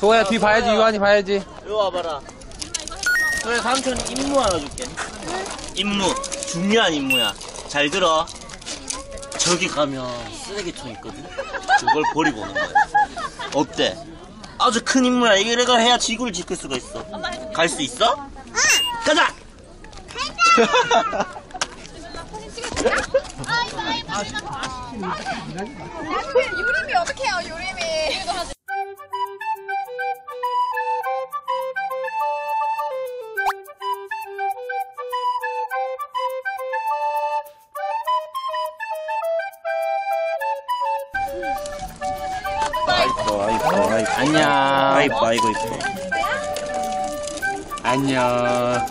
소야 뒤 봐야지 유한이 봐야지 이리 와봐라. 그래, 삼촌 임무 하나 줄게. 임무. 중요한 임무야. 잘 들어. 저기 가면 쓰레기통 있거든? 그걸 버리고 오는 거야. 어때? 아주 큰 임무야. 이래가 해야 지구를 지킬 수가 있어. 갈 수 있어? 가자! 유림이 어떻게 해요, 유림이. 아이고, 아이고, 아이고. 안녕 아이고, 아이고, 이뻐. 안녕